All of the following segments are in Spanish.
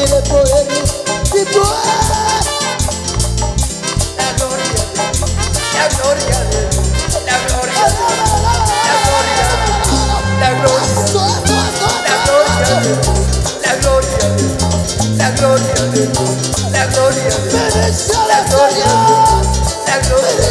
Poder y poder. La gloria. La gloria. La gloria. La gloria. La gloria La gloria. La gloria. La gloria La gloria. La gloria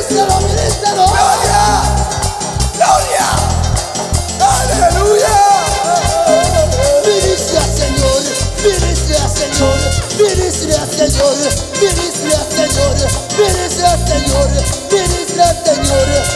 yürü Denizlerden yürü